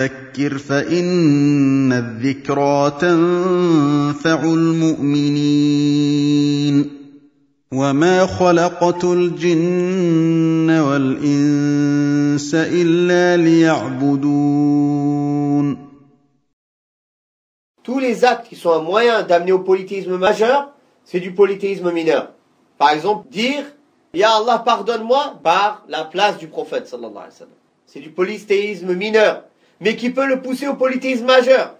فذكر فإن الذكرى تنفع المؤمنين وما خلقت الجن والإنس إلا ليعبدون Tous les actes qui sont un moyen d'amener au polythéisme majeur, c'est du polythéisme mineur. Par exemple, dire Ya Allah, pardonne-moi par la place du prophète sallallahu alayhi wa sallam. C'est du polythéisme mineur, mais qui peut le pousser au polythéisme majeur.